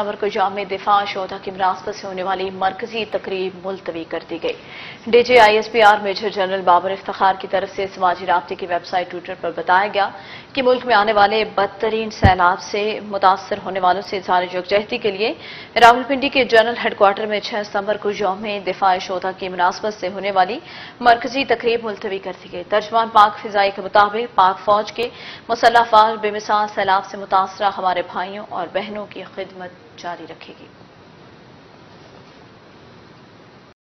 सितंबर को जाम दिफा, शोधा की मुनासबत से होने वाली मरकजी तकरीब मुलतवी कर दी गई। D G I S P R major general Babar Iftikhar की तरफ़ से समाजी रबते की वेबसाइट ट्विटर पर बताया गया कि मुल्क में आने वाले बदतरीन सैलाब से मुतासर होने वालों से इजहार यकजहती के लिए रावलपिंडी के जनरल हेडक्वार्टर में छह सितंबर को यौम दिफा, शोधा की मुनासबत से होने वाली मरकजी तकरीब मुलतवी कर दी गई। तर्जमान पाक फिजाई के मुताबिक पाक फौज के मुसल्ह बेमिसाल सैलाब से मुतासर हमारे भाइयों और बहनों की खिदमत जारी रखेगी।